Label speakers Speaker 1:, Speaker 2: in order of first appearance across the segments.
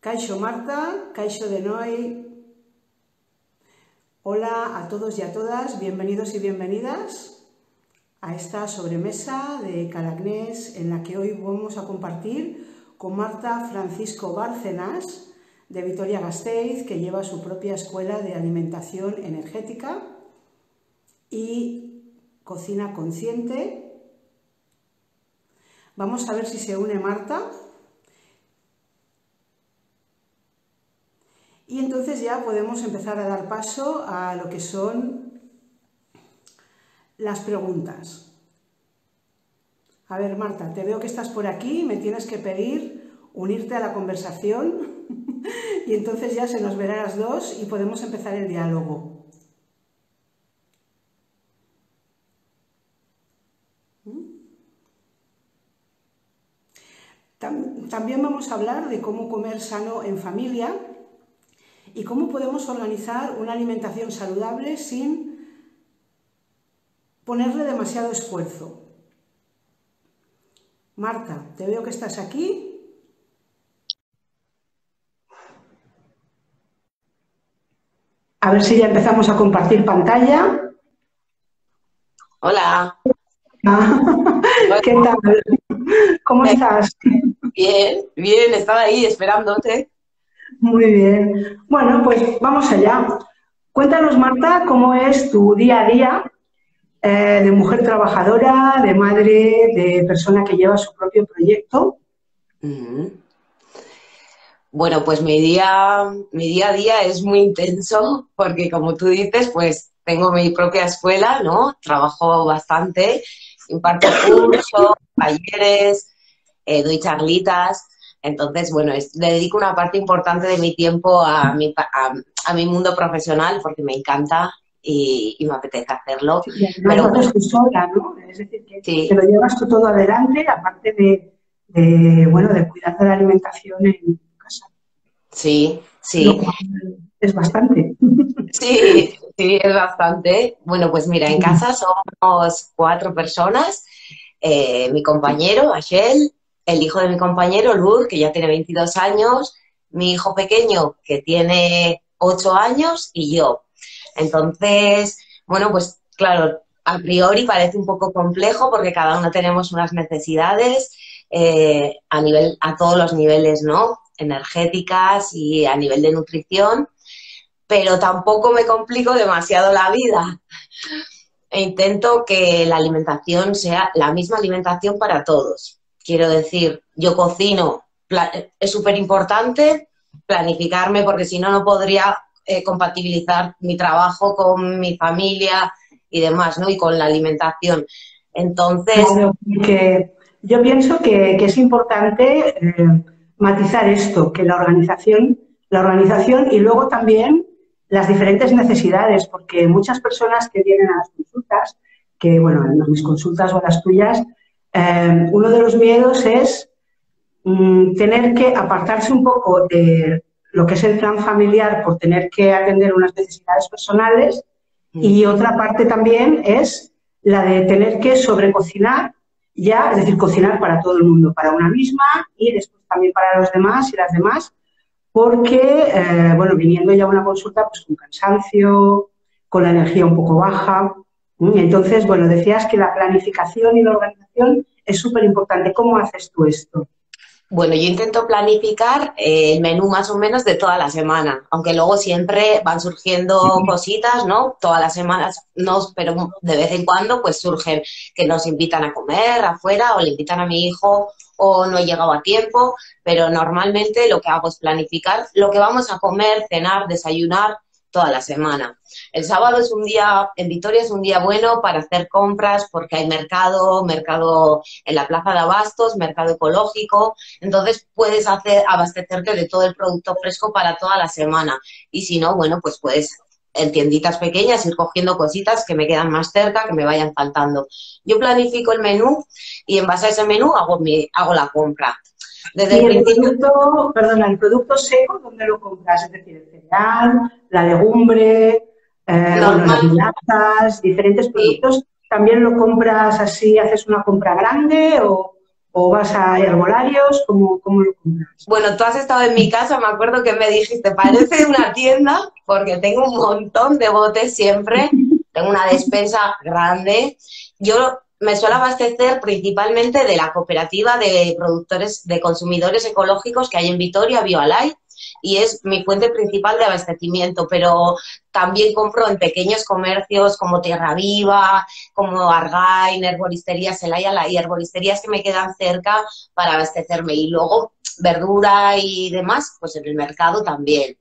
Speaker 1: Caixo Marta, Caixo de Noy. Hola a todos y a todas, bienvenidos y bienvenidas a esta sobremesa de Calagnés en la que hoy vamos a compartir con Marta Francisco Bárcenas de Vitoria Gasteiz, que lleva su propia escuela de alimentación energética y cocina consciente. Vamos a ver si se une Marta. Y entonces ya podemos empezar a dar paso a lo que son las preguntas. A ver, Marta, te veo que estás por aquí, me tienes que pedir unirte a la conversación y entonces ya se nos verá las dos y podemos empezar el diálogo. También vamos a hablar de cómo comer sano en familia y cómo podemos organizar una alimentación saludable sin ponerle demasiado esfuerzo. Marta, te veo que estás aquí. A ver si ya empezamos a compartir pantalla.
Speaker 2: Hola.
Speaker 1: ¿Qué tal? ¿Cómo estás?
Speaker 2: Bien, bien, estaba ahí esperándote.
Speaker 1: Muy bien. Bueno, pues vamos allá. Cuéntanos, Marta, cómo es tu día a día eh, de mujer trabajadora, de madre, de persona que lleva su propio proyecto.
Speaker 2: Bueno, pues mi día, mi día a día es muy intenso porque, como tú dices, pues tengo mi propia escuela, ¿no? Trabajo bastante, imparto cursos, talleres, eh, doy charlitas entonces, bueno, le dedico una parte importante de mi tiempo a mi, a, mi mundo profesional porque me encanta y, me apetece hacerlo.
Speaker 1: pero tú sola, ¿no? Es decir, que, lo llevas tú todo adelante, aparte de, bueno, de cuidar de la alimentación en casa.
Speaker 2: Sí, sí.
Speaker 1: Es bastante.
Speaker 2: Sí, sí, es bastante. Bueno, pues mira, en casa somos cuatro personas. Eh, mi compañero, Ashel, el hijo de mi compañero, Luz, que ya tiene 22 años, mi hijo pequeño, que tiene 8 años, y yo. Entonces, bueno, pues claro, a priori parece un poco complejo porque cada uno tenemos unas necesidades eh, a, nivel, a todos los niveles, ¿no? Energéticas y a nivel de nutrición, pero tampoco me complico demasiado la vida. E intento que la alimentación sea la misma alimentación para todos. Quiero decir, yo cocino, es súper importante planificarme porque si no, no podría eh, compatibilizar mi trabajo con mi familia y demás, ¿no? Y con la alimentación. Entonces...
Speaker 1: yo pienso que, es importante eh, matizar esto, que la organización, la organización y luego también las diferentes necesidades, porque muchas personas que vienen a las consultas, que bueno, en mis consultas o las tuyas, Em, uno de los miedos es mm, tener que apartarse un poco de lo que es el plan familiar por tener que atender unas necesidades personales mm. y otra parte también es la de tener que sobrecocinar ya, es decir, cocinar para todo el mundo, para una misma y después también para los demás y las demás, porque, eh, bueno, viniendo ya a una consulta pues con cansancio, con la energía un poco baja, entonces, bueno, decías que la planificación y la organización es súper importante. ¿Cómo haces tú esto?
Speaker 2: Bueno, yo intento planificar eh, el menú más o menos de toda la semana, aunque luego siempre van surgiendo cositas, ¿no? Todas las semanas, no, pero de vez en cuando pues surgen que nos invitan a comer afuera o le invitan a mi hijo o no he llegado a tiempo, pero normalmente lo que hago es planificar lo que vamos a comer, cenar, desayunar toda la semana. El sábado es un día, en Vitoria es un día bueno para hacer compras porque hay mercado, mercado en la plaza de abastos, mercado ecológico, entonces puedes hacer, abastecerte de todo el producto fresco para toda la semana. Y si no, bueno, pues puedes en tienditas pequeñas ir cogiendo cositas que me quedan más cerca, que me vayan faltando. Yo planifico el menú y en base a ese menú hago, mi, hago la compra.
Speaker 1: Desde el, producto, perdona, el producto seco, ¿dónde lo compras? Es decir, el cereal, la legumbre, eh, las latas, diferentes productos. ¿También lo compras así, haces una compra grande o, o vas a herbolarios? ¿Cómo, ¿Cómo lo compras?
Speaker 2: Bueno, tú has estado en mi casa, me acuerdo que me dijiste, parece una tienda, porque tengo un montón de botes siempre, tengo una despensa grande. Yo me suelo abastecer principalmente de la cooperativa de productores, de consumidores ecológicos que hay en Vitoria, BioAlight, y es mi fuente principal de abastecimiento, pero también compro en pequeños comercios como Tierra Viva, como Argain, herboristerías Celaya y herboristerías que me quedan cerca para abastecerme. Y luego verdura y demás, pues en el mercado también.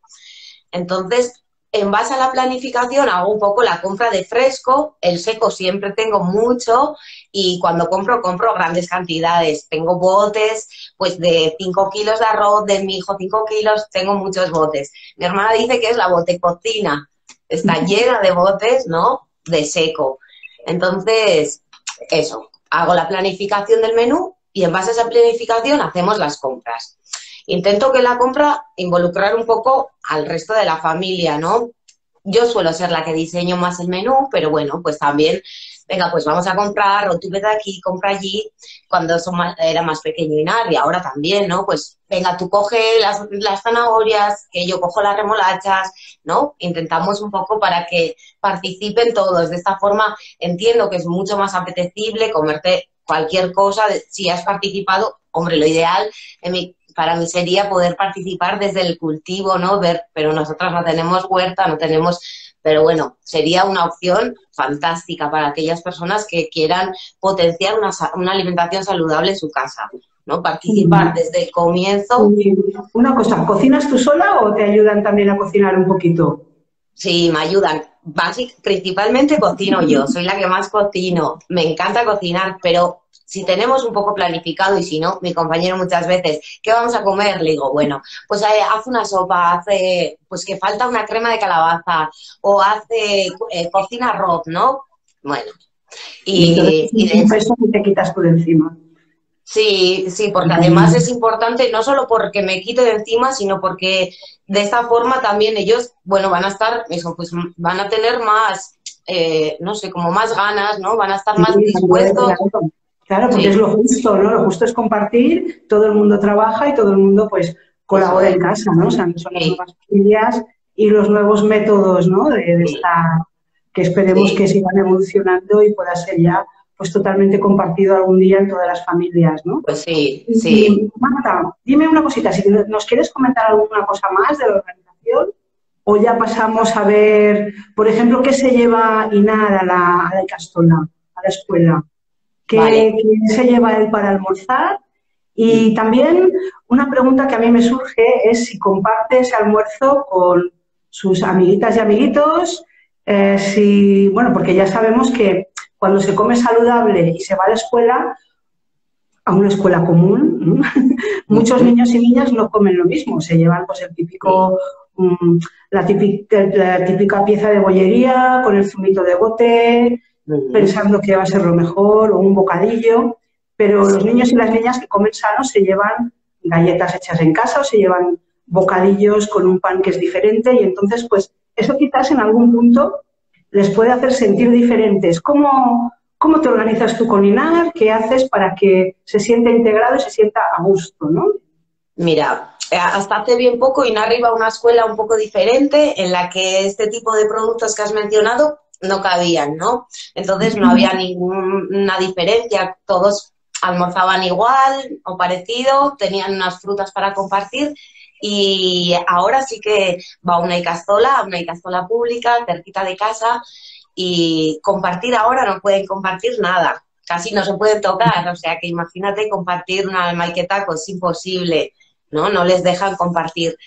Speaker 2: Entonces, en base a la planificación hago un poco la compra de fresco, el seco siempre tengo mucho y cuando compro, compro grandes cantidades. Tengo botes, pues de 5 kilos de arroz, de mi hijo 5 kilos, tengo muchos botes. Mi hermana dice que es la bote cocina, está llena de botes, ¿no? De seco. Entonces, eso, hago la planificación del menú y en base a esa planificación hacemos las compras. Intento que la compra involucrar un poco al resto de la familia, ¿no? Yo suelo ser la que diseño más el menú, pero bueno, pues también, venga, pues vamos a comprar, o tú vete aquí, compra allí, cuando era más pequeño y nada, y ahora también, ¿no? Pues venga, tú coge las, las zanahorias, que yo cojo las remolachas, ¿no? Intentamos un poco para que participen todos. De esta forma entiendo que es mucho más apetecible comerte cualquier cosa, si has participado, hombre, lo ideal en mi para mí sería poder participar desde el cultivo, ¿no? Ver, pero nosotras no tenemos huerta, no tenemos, pero bueno, sería una opción fantástica para aquellas personas que quieran potenciar una, alimentación saludable en su casa, ¿no? Participar desde el comienzo.
Speaker 1: Una cosa, ¿cocinas tú sola o te ayudan también a cocinar un poquito?
Speaker 2: Sí, me ayudan. principalmente cocino yo, soy la que más cocino. Me encanta cocinar, pero si tenemos un poco planificado y si no, mi compañero muchas veces, ¿qué vamos a comer? Le digo, bueno, pues eh, hace una sopa, hace, pues que falta una crema de calabaza o hace, eh, cocina arroz, ¿no? Bueno.
Speaker 1: Y, y, de eso te quitas por encima.
Speaker 2: Sí, sí, porque además es importante, no solo porque me quito de encima, sino porque de esta forma también ellos, bueno, van a estar, eso, pues van a tener más, eh, no sé, como más ganas, ¿no? Van a estar más dispuestos.
Speaker 1: Claro, porque es lo justo, ¿no? Lo justo es compartir, todo el mundo trabaja y todo el mundo pues colabora en casa, ¿no? O sea, son las nuevas familias y los nuevos métodos, ¿no? De, esta, que esperemos que sigan evolucionando y pueda ser ya pues totalmente compartido algún día en todas las familias, ¿no?
Speaker 2: Pues sí, sí.
Speaker 1: Marta, dime una cosita, si nos quieres comentar alguna cosa más de la organización o ya pasamos a ver, por ejemplo, qué se lleva Inar a la, a la Castola, a la escuela que, se lleva él para almorzar. Y también una pregunta que a mí me surge es si comparte ese almuerzo con sus amiguitas y amiguitos, eh, si, bueno, porque ya sabemos que cuando se come saludable y se va a la escuela, a una escuela común, muchos niños y niñas no comen lo mismo, se llevan pues el típico, mm, la, típica, la típica pieza de bollería con el zumito de bote, pensando que va a ser lo mejor o un bocadillo, pero los niños y las niñas que comen sano se llevan galletas hechas en casa o se llevan bocadillos con un pan que es diferente y entonces pues eso quizás en algún punto les puede hacer sentir diferentes. ¿Cómo, cómo te organizas tú con INAR? ¿Qué haces para que se sienta integrado y se sienta a gusto? ¿no?
Speaker 2: Mira, hasta hace bien poco INAR iba a una escuela un poco diferente en la que este tipo de productos que has mencionado no cabían, ¿no? Entonces no había ninguna diferencia, todos almorzaban igual o parecido, tenían unas frutas para compartir y ahora sí que va a una icastola, a una icastola pública, cerquita de casa y compartir ahora no pueden compartir nada, casi no se pueden tocar, o sea que imagínate compartir una maiquetaco, es imposible, ¿no? No les dejan compartir.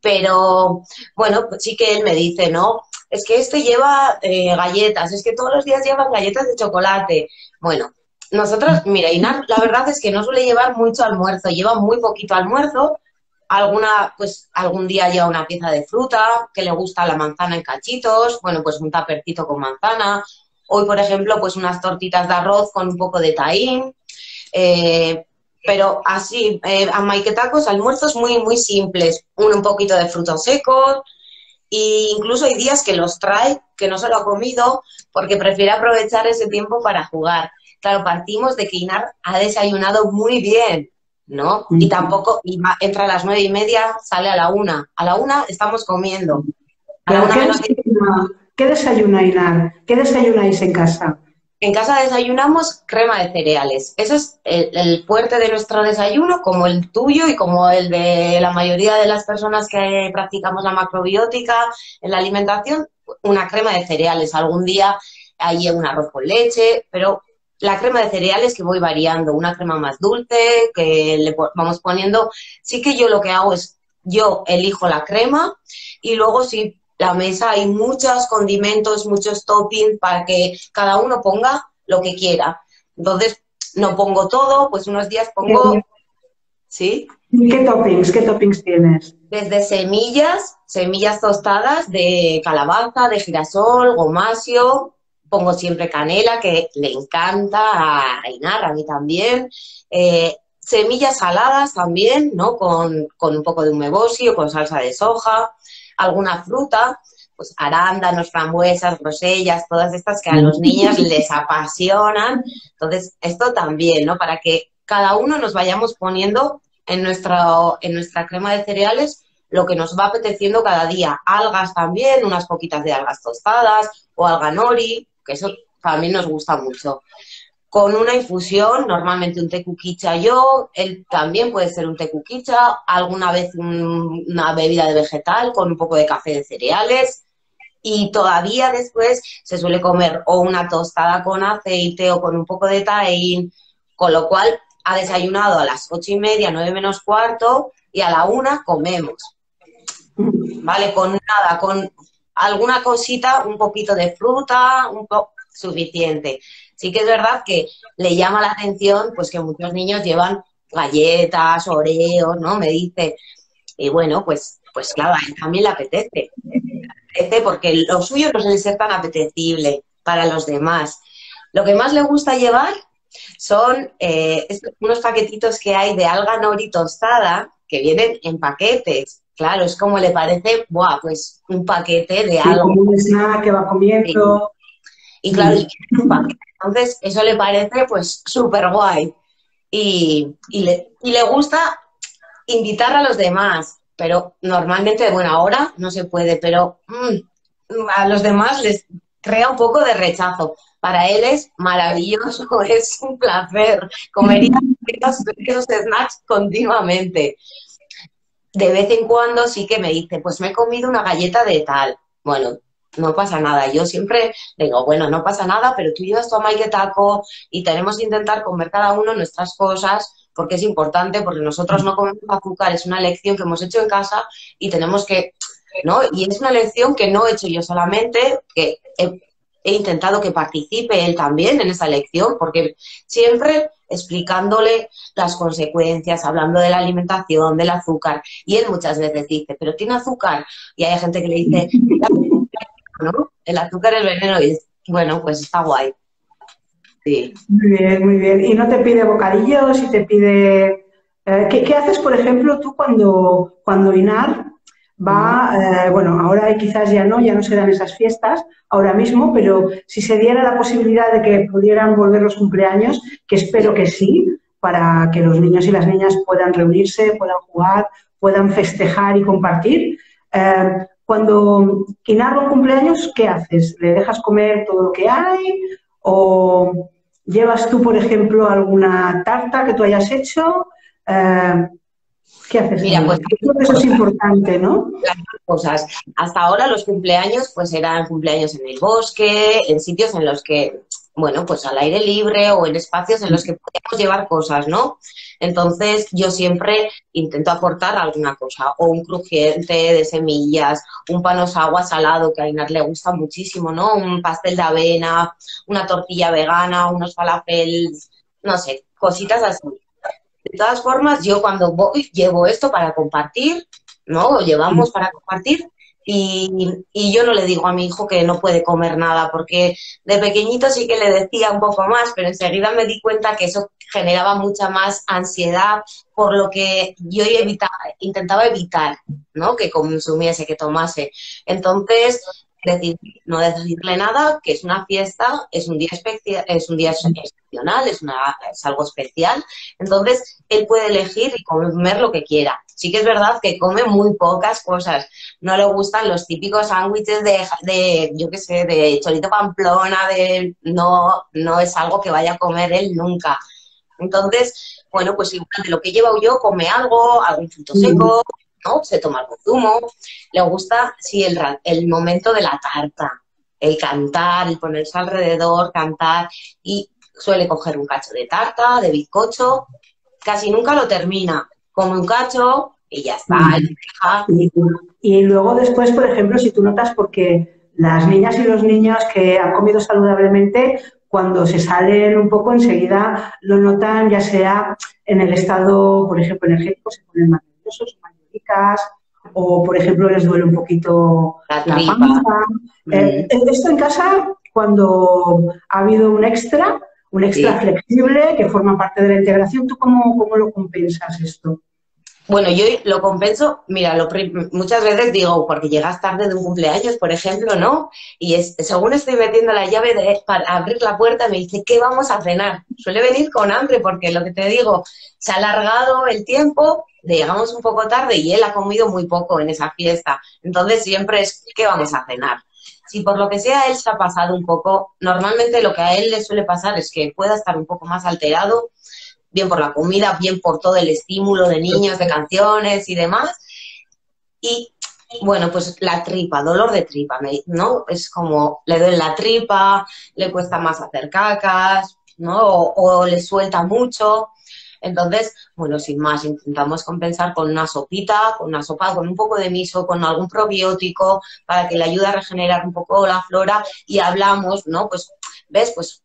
Speaker 2: Pero bueno, pues sí que él me dice, ¿no? Es que este lleva eh, galletas, es que todos los días llevan galletas de chocolate. Bueno, nosotros, mira, Inar, la verdad es que no suele llevar mucho almuerzo, lleva muy poquito almuerzo. Alguna, pues algún día lleva una pieza de fruta, que le gusta la manzana en cachitos, bueno, pues un tapercito con manzana. Hoy, por ejemplo, pues unas tortitas de arroz con un poco de taín. Eh, pero así, eh, a maiquetacos, almuerzos muy, muy simples. Un, un poquito de frutos secos, e incluso hay días que los trae, que no se lo ha comido, porque prefiere aprovechar ese tiempo para jugar. claro, partimos de que Inar ha desayunado muy bien, ¿no? Y tampoco, y entra a las nueve y media, sale a la una. A la una estamos comiendo.
Speaker 1: ¿qué, desayuna, Inar? ¿Qué desayunáis en casa?
Speaker 2: En casa desayunamos crema de cereales. Eso es el, fuerte de nuestro desayuno, como el tuyo y como el de la mayoría de las personas que practicamos la macrobiótica en la alimentación, una crema de cereales. Algún día hay un arroz con leche, pero la crema de cereales que voy variando, una crema más dulce, que le vamos poniendo. Sí que yo lo que hago es, yo elijo la crema y luego si la mesa hay muchos condimentos, muchos toppings para que cada uno ponga lo que quiera. Entonces, no pongo todo, pues unos días pongo... ¿Sí?
Speaker 1: ¿Qué toppings? ¿Qué toppings tienes?
Speaker 2: Desde semillas, semillas tostadas de calabaza, de girasol, gomasio, pongo siempre canela, que le encanta a Inar, a mí también. Eh, semillas saladas también, ¿no? Con, con, un poco de humebosio, con salsa de soja alguna fruta, pues arándanos, frambuesas, grosellas, todas estas que a los niños les apasionan. Entonces, esto también, ¿no? Para que cada uno nos vayamos poniendo en, nuestra, en nuestra crema de cereales lo que nos va apeteciendo cada día. Algas también, unas poquitas de algas tostadas o alga nori, que eso también nos gusta mucho con una infusión, normalmente un tecuquicha yo, él también puede ser un tecuquicha, alguna vez una bebida de vegetal con un poco de café de cereales y todavía después se suele comer o una tostada con aceite o con un poco de taín, con lo cual ha desayunado a las ocho y media, nueve menos cuarto y a la una comemos. ¿Vale? Con nada, con alguna cosita, un poquito de fruta, un poco suficiente. Sí que es verdad que le llama la atención pues que muchos niños llevan galletas, oreos, ¿no? Me dice, y bueno, pues, pues claro, a él también le apetece. Le apetece porque lo suyo no suele ser tan apetecible para los demás. Lo que más le gusta llevar son eh, unos paquetitos que hay de alga nori tostada que vienen en paquetes. Claro, es como le parece, ¡buah! Pues un paquete de algo.
Speaker 1: Como un snack que va comiendo.
Speaker 2: Y claro, entonces eso le parece pues súper guay. Y, le, le gusta invitar a los demás, pero normalmente, bueno, ahora no se puede, pero mm, a los demás les crea un poco de rechazo. Para él es maravilloso, es un placer. Comería esos snacks continuamente. De vez en cuando sí que me dice, pues me he comido una galleta de tal. Bueno, no pasa nada. Yo siempre digo, bueno, no pasa nada, pero tú llevas tu taco y tenemos que intentar comer cada uno nuestras cosas porque es importante, porque nosotros no comemos azúcar, es una lección que hemos hecho en casa y tenemos que, ¿no? Y es una lección que no he hecho yo solamente, que he, he intentado que participe él también en esa lección, porque siempre explicándole las consecuencias, hablando de la alimentación, del azúcar, y él muchas veces dice, pero tiene azúcar, y hay gente que le dice, el azúcar es veneno y bueno, pues está guay.
Speaker 1: Sí. Muy bien, muy bien. ¿Y no te pide bocadillos y te pide... Eh, ¿qué, haces, por ejemplo, tú cuando, cuando Inar va, eh, bueno, ahora quizás ya no, ya no se dan esas fiestas ahora mismo, pero si se diera la posibilidad de que pudieran volver los cumpleaños, que espero que sí, para que los niños y las niñas puedan reunirse, puedan jugar, puedan festejar y compartir. Eh, cuando Inarro cumpleaños, ¿qué haces? ¿Le dejas comer todo lo que hay? ¿O llevas tú, por ejemplo, alguna tarta que tú hayas hecho? Eh, ¿Qué haces?
Speaker 2: Mira, pues
Speaker 1: eso es importante, ¿no?
Speaker 2: Las cosas. Hasta ahora los cumpleaños, pues eran cumpleaños en el bosque, en sitios en los que bueno, pues al aire libre o en espacios en los que podemos llevar cosas, ¿no? Entonces yo siempre intento aportar alguna cosa, o un crujiente de semillas, un panos agua salado, que a Inar le gusta muchísimo, ¿no? Un pastel de avena, una tortilla vegana, unos falafels, no sé, cositas así. De todas formas, yo cuando voy llevo esto para compartir, ¿no? Lo llevamos para compartir y, yo no le digo a mi hijo que no puede comer nada, porque de pequeñito sí que le decía un poco más, pero enseguida me di cuenta que eso generaba mucha más ansiedad, por lo que yo intentaba evitar, ¿no? Que consumiese, que tomase. Entonces, no decirle nada, que es una fiesta, es un día especial, es un día excepcional, es, una, es algo especial. Entonces, él puede elegir y comer lo que quiera. Sí que es verdad que come muy pocas cosas. No le gustan los típicos sándwiches de, de, yo qué sé, de chorito pamplona, de no, no es algo que vaya a comer él nunca. Entonces, bueno, pues igual de lo que llevo yo, come algo, algún fruto seco, ¿no? Se toma algún zumo. Le gusta, sí, el, el momento de la tarta, el cantar, el ponerse alrededor, cantar y suele coger un cacho de tarta, de bizcocho, casi nunca lo termina. Come un cacho y ya está.
Speaker 1: Y, luego después, por ejemplo, si tú notas, porque las niñas y los niños que han comido saludablemente, cuando se salen un poco enseguida lo notan, ya sea en el estado, por ejemplo, energético, se ponen más nerviosos, o por ejemplo les duele un poquito la, panza. Eh, mm. esto en casa, cuando ha habido un extra, un extra flexible que forma parte de la integración, ¿tú cómo, cómo lo compensas esto?
Speaker 2: Bueno, yo lo compenso, mira, lo, muchas veces digo, porque llegas tarde de un cumpleaños, por ejemplo, ¿no? Y es, según estoy metiendo la llave de, para abrir la puerta, me dice, ¿qué vamos a cenar? Suele venir con hambre, porque lo que te digo, se ha alargado el tiempo, llegamos un poco tarde y él ha comido muy poco en esa fiesta. Entonces siempre es, ¿qué vamos a cenar? Si por lo que sea él se ha pasado un poco, normalmente lo que a él le suele pasar es que pueda estar un poco más alterado bien por la comida, bien por todo el estímulo de niños, de canciones y demás. Y bueno, pues la tripa, dolor de tripa, ¿no? Es como le duele la tripa, le cuesta más hacer cacas, ¿no? O, le suelta mucho. Entonces, bueno, sin más, intentamos compensar con una sopita, con una sopa, con un poco de miso, con algún probiótico, para que le ayude a regenerar un poco la flora y hablamos, ¿no? Pues, ¿ves? Pues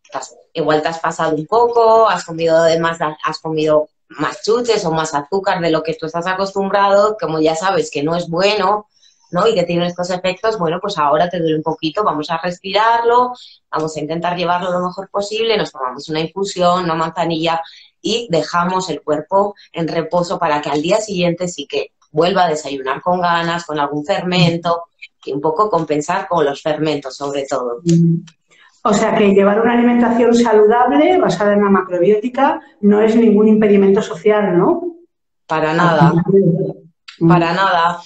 Speaker 2: igual te has pasado un poco, has comido más, has comido más chuches o más azúcar de lo que tú estás acostumbrado, como ya sabes que no es bueno, ¿no? Y que tiene estos efectos, bueno, pues ahora te duele un poquito, vamos a respirarlo, vamos a intentar llevarlo lo mejor posible, nos tomamos una infusión, una manzanilla y dejamos el cuerpo en reposo para que al día siguiente sí que vuelva a desayunar con ganas, con algún fermento, y un poco compensar con los fermentos sobre todo.
Speaker 1: O sea que llevar una alimentación saludable basada en la macrobiótica no es ningún impedimento social, ¿no?
Speaker 2: Para nada, para nada.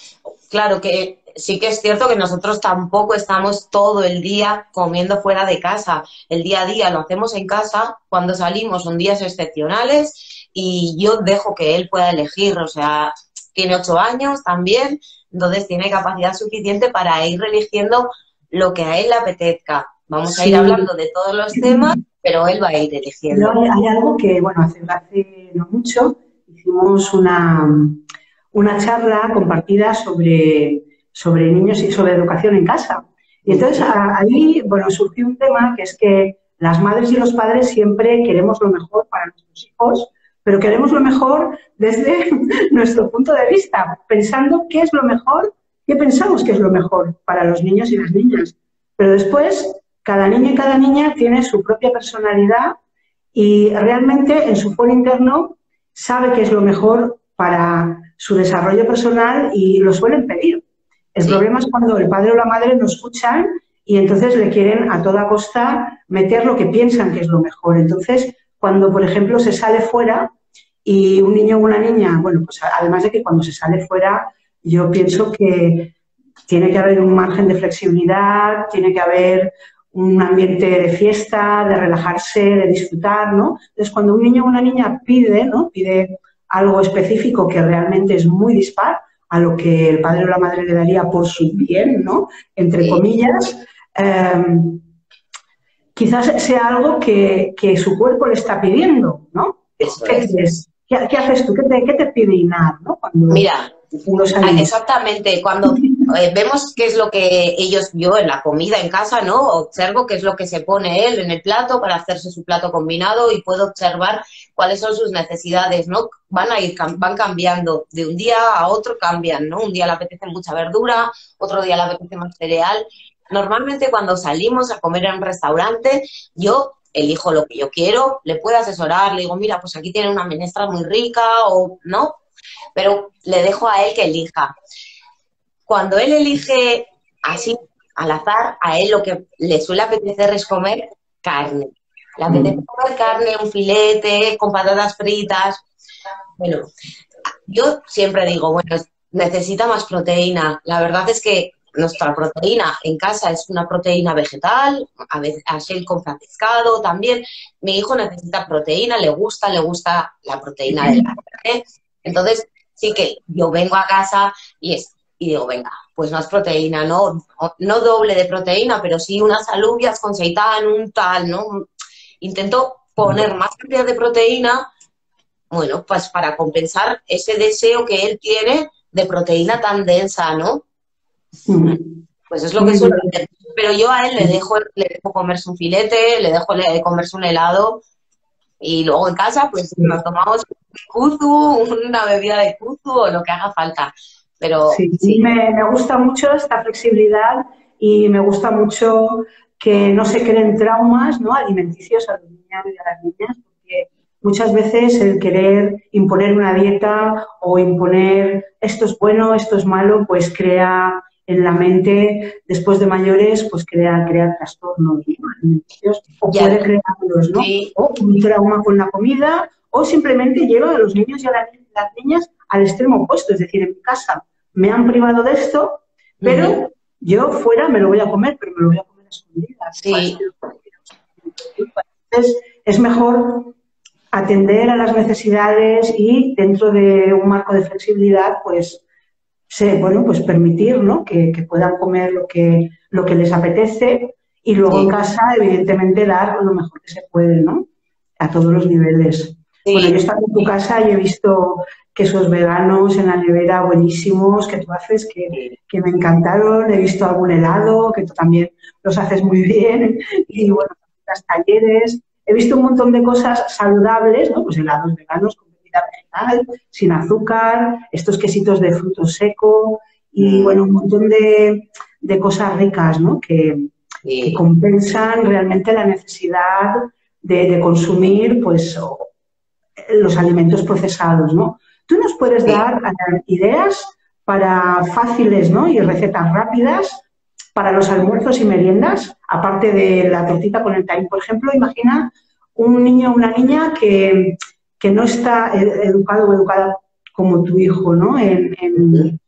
Speaker 2: Claro que sí que es cierto que nosotros tampoco estamos todo el día comiendo fuera de casa. El día a día lo hacemos en casa, cuando salimos son días excepcionales y yo dejo que él pueda elegir, o sea, tiene ocho años también, entonces tiene capacidad suficiente para ir eligiendo lo que a él le apetezca Vamos a ir hablando de todos los temas, pero él va a ir eligiendo.
Speaker 1: hay algo que, bueno, hace, hace no mucho hicimos una, una charla compartida sobre, sobre niños y sobre educación en casa. Y entonces ahí, bueno, surgió un tema que es que las madres y los padres siempre queremos lo mejor para nuestros hijos, pero queremos lo mejor desde nuestro punto de vista, pensando qué es lo mejor, qué pensamos que es lo mejor para los niños y las niñas. Pero después cada niño y cada niña tiene su propia personalidad y realmente en su foro interno sabe qué es lo mejor para su desarrollo personal y lo suelen pedir. El problema es cuando el padre o la madre no escuchan y entonces le quieren a toda costa meter lo que piensan que es lo mejor. Entonces, cuando, por ejemplo, se sale fuera y un niño o una niña, bueno, pues además de que cuando se sale fuera, yo pienso que tiene que haber un margen de flexibilidad, tiene que haber un ambiente de fiesta, de relajarse, de disfrutar, ¿no? Entonces, cuando un niño o una niña pide, ¿no? Pide algo específico que realmente es muy dispar a lo que el padre o la madre le daría por su bien, ¿no? Entre comillas, em, quizás sea algo que, su cuerpo le está pidiendo, ¿no? ¿Qué, haces tú? ¿Qué te, qué te pide Inar, ¿no?
Speaker 2: Mira, exactamente, cuando eh, vemos qué es lo que ellos, yo en la comida en casa, ¿no? Observo qué es lo que se pone él en el plato para hacerse su plato combinado y puedo observar cuáles son sus necesidades, ¿no? Van a ir, van cambiando, de un día a otro cambian, ¿no? Un día le apetece mucha verdura, otro día le apetece más cereal. Normalmente cuando salimos a comer en un restaurante, yo elijo lo que yo quiero, le puedo asesorar, le digo, mira, pues aquí tiene una menestra muy rica o no, pero le dejo a él que elija. Cuando él elige así al azar, a él lo que le suele apetecer es comer carne. Le apetece mm. comer carne, un filete, con patatas fritas. Bueno, yo siempre digo, bueno, necesita más proteína. La verdad es que nuestra proteína en casa es una proteína vegetal, a veces Shell compra pescado también. Mi hijo necesita proteína, le gusta, le gusta la proteína de la carne. Entonces, sí que yo vengo a casa y, es, y digo, venga, pues más proteína, ¿no? No doble de proteína, pero sí unas alubias con seitán, un tal, ¿no? Intento poner más cantidad de proteína, bueno, pues para compensar ese deseo que él tiene de proteína tan densa, ¿no? Pues es lo que suelo hacer. Pero yo a él le dejo, le dejo comerse un filete, le dejo comerse un helado y luego en casa pues nos tomamos un kuzu, una bebida de kuzu o lo que haga falta. Pero
Speaker 1: sí, Me, me, gusta mucho esta flexibilidad y me gusta mucho que no se creen traumas ¿no? alimenticios a los niños y a las niñas, porque muchas veces el querer imponer una dieta o imponer esto es bueno, esto es malo, pues crea en la mente, después de mayores, pues crea, crea trastornos alimenticios o puede crearlos, ¿no? O un trauma con la comida o simplemente lleva a los niños y a las, niñas al extremo opuesto. Es decir, en mi casa me han privado de esto, pero yo fuera me lo voy a comer, pero me lo voy a comer a escondidas.
Speaker 2: Sí.
Speaker 1: Entonces, es mejor atender a las necesidades y dentro de un marco de flexibilidad, pues bueno, pues permitir ¿no? que, puedan comer lo que, lo que les apetece y luego en casa, evidentemente, dar lo mejor que se puede, ¿no? A todos los niveles. Bueno, yo he estado en tu casa y he visto quesos veganos en la nevera buenísimos que tú haces, que, que, me encantaron. He visto algún helado, que tú también los haces muy bien. Y bueno, las talleres. He visto un montón de cosas saludables, ¿no? Pues helados veganos sin azúcar, estos quesitos de fruto seco y mm. bueno, un montón de, cosas ricas, ¿no? Que, compensan realmente la necesidad de, consumir, pues, los alimentos procesados, ¿no? ¿Tú nos puedes dar ideas para fáciles, ¿no? Y recetas rápidas para los almuerzos y meriendas, aparte de la tortita con el time, por ejemplo, imagina un niño o una niña que que no está educado o educada como tu hijo, ¿no? En,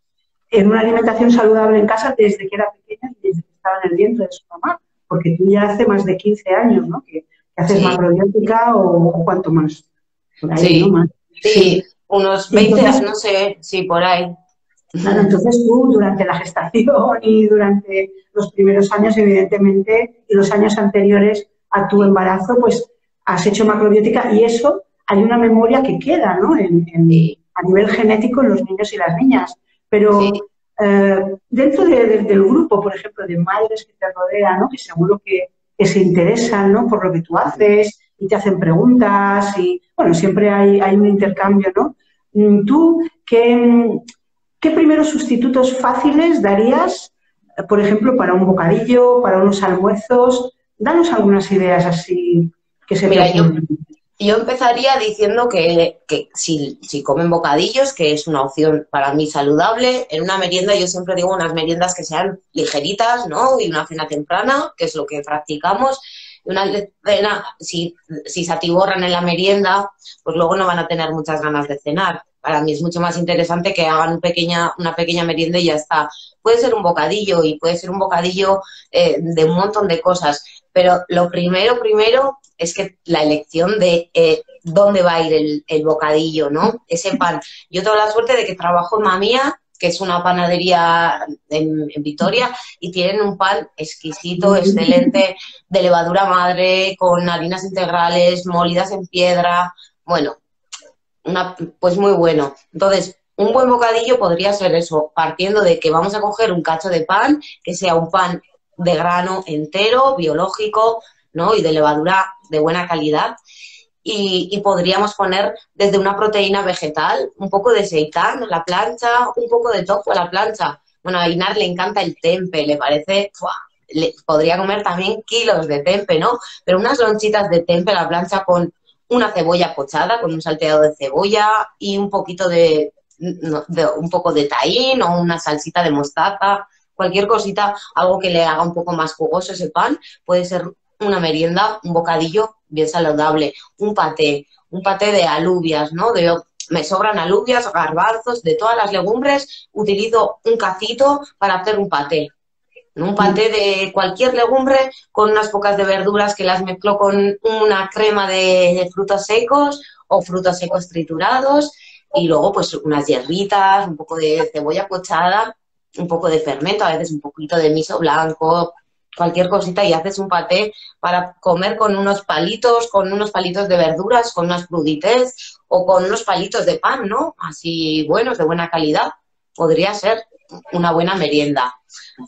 Speaker 1: una alimentación saludable en casa desde que era pequeña y desde que estaba en el vientre de su mamá, porque tú ya hace más de 15 años, ¿no? Que, haces macrobiótica o, cuánto más.
Speaker 2: Por ahí, ¿no? Sí, unos 20 años, no sé, sí, por ahí.
Speaker 1: Claro, entonces tú durante la gestación y durante los primeros años, evidentemente, y los años anteriores a tu embarazo, pues has hecho macrobiótica y eso hay una memoria que queda ¿no? En, a nivel genético en los niños y las niñas. Pero eh, dentro del grupo, por ejemplo, de madres que te rodean, ¿no? que seguro que, se interesan ¿no? por lo que tú haces y te hacen preguntas y, bueno, siempre hay, hay un intercambio, ¿no? Mm, ¿Tú qué, qué primeros sustitutos fáciles darías, por ejemplo, para un bocadillo, para unos almuerzos? Danos algunas ideas así que se
Speaker 2: Mira, yo empezaría diciendo que, si, comen bocadillos, que es una opción para mí saludable, en una merienda yo siempre digo unas meriendas que sean ligeritas, ¿no? Y una cena temprana, que es lo que practicamos. Una cena, si, si se atiborran en la merienda, pues luego no van a tener muchas ganas de cenar. Para mí es mucho más interesante que hagan pequeña, una pequeña merienda y ya está. Puede ser un bocadillo y puede ser un bocadillo eh, de un montón de cosas pero lo primero, primero, es que la elección de eh, dónde va a ir el, bocadillo, ¿no? Ese pan. Yo tengo la suerte de que trabajo en Mamía, que es una panadería en, Vitoria, y tienen un pan exquisito, excelente, de levadura madre, con harinas integrales, molidas en piedra. Bueno, una, pues muy bueno. Entonces, un buen bocadillo podría ser eso, partiendo de que vamos a coger un cacho de pan, que sea un pan de grano entero, biológico, ¿no? Y de levadura de buena calidad. Y, podríamos poner desde una proteína vegetal, un poco de seitán a la plancha, un poco de tofu a la plancha. Bueno, a Inar le encanta el tempe, le parece, le, podría comer también kilos de tempe, ¿no? Pero unas lonchitas de tempe a la plancha con una cebolla pochada, con un salteado de cebolla y un poquito de, de un poco de taín o una salsita de mostaza cualquier cosita, algo que le haga un poco más jugoso ese pan, puede ser una merienda, un bocadillo bien saludable, un paté, un paté de alubias, ¿no? De, me sobran alubias, garbanzos, de todas las legumbres, utilizo un cacito para hacer un paté. Un paté de cualquier legumbre con unas pocas de verduras que las mezclo con una crema de, frutos secos o frutos secos triturados y luego pues unas hierbitas, un poco de cebolla pochada, un poco de fermento, a veces un poquito de miso blanco, cualquier cosita y haces un paté para comer con unos palitos, con unos palitos de verduras, con unas crudités o con unos palitos de pan, ¿no? Así buenos, de buena calidad. Podría ser una buena merienda.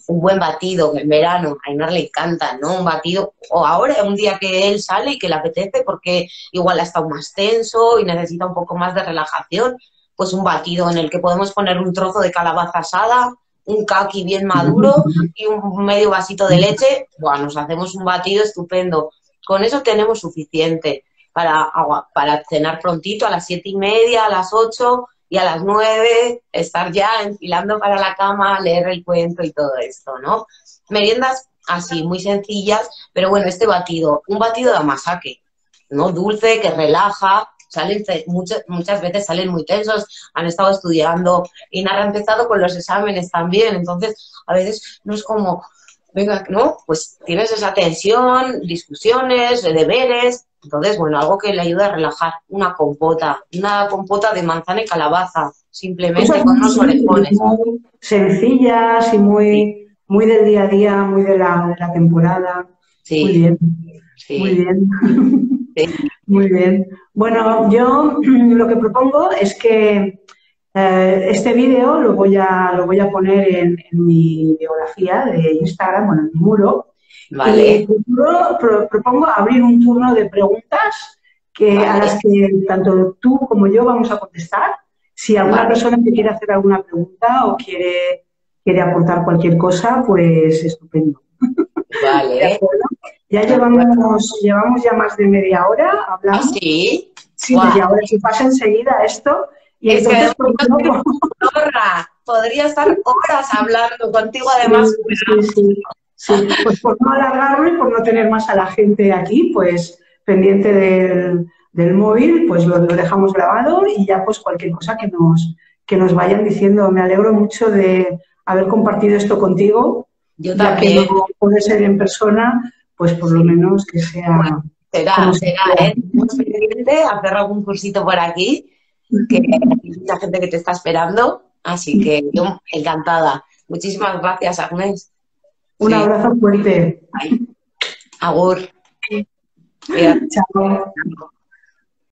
Speaker 2: Un buen batido en verano, a Ainar le encanta, ¿no? Un batido, o ahora, un día que él sale y que le apetece porque igual ha estado más tenso y necesita un poco más de relajación, pues un batido en el que podemos poner un trozo de calabaza asada, un kaki bien maduro y un medio vasito de leche, bueno, nos hacemos un batido estupendo. Con eso tenemos suficiente para, para cenar prontito a las siete y media, a las ocho y a las nueve estar ya enfilando para la cama, leer el cuento y todo esto, ¿no? Meriendas así, muy sencillas, pero bueno, este batido, un batido de amasake, ¿no? Dulce, que relaja, salen muchas, muchas veces salen muy tensos, han estado estudiando y nada, ha empezado con los exámenes también, entonces a veces no es como, venga, ¿no? Pues tienes esa tensión, discusiones, deberes, entonces, bueno, algo que le ayuda a relajar, una compota, una compota de manzana y calabaza, simplemente con unos orejones.
Speaker 1: Sencillas y muy, muy del día a día, muy de la, de la temporada. Sí. Muy bien. Muy bien. Muy bien. Bueno, yo lo que propongo es que eh, este vídeo lo voy a, lo voy a poner en, mi biografía de Instagram, bueno, en mi muro. Vale. propongo abrir un turno de preguntas que, a las que tanto tú como yo vamos a contestar. Si alguna persona que quiere hacer alguna pregunta o quiere, quiere aportar cualquier cosa, pues estupendo. Vale. Ya llevamos, llevamos ya más de media hora hablando.
Speaker 2: ¿Ah, sí?
Speaker 1: Sí, media hora. Se pasa enseguida esto.
Speaker 2: Y es que pues, podría estar horas hablando contigo además.
Speaker 1: Sí, sí, pues por no alargarlo y por no tener más a la gente aquí, pues pendiente del, móvil, pues lo, dejamos grabado y ya pues cualquier cosa que nos, que nos vayan diciendo. Me alegro mucho de haber compartido esto contigo.
Speaker 2: Yo también.
Speaker 1: Ya que no puede ser en persona, pues por lo menos que sea...
Speaker 2: será, será, ¿eh? pendiente, hacer algún cursito por aquí, que hay mucha gente que te está esperando, así que yo encantada. Muchísimas gracias, Agnes.
Speaker 1: Un abrazo fuerte.
Speaker 2: Agur.
Speaker 1: Chao.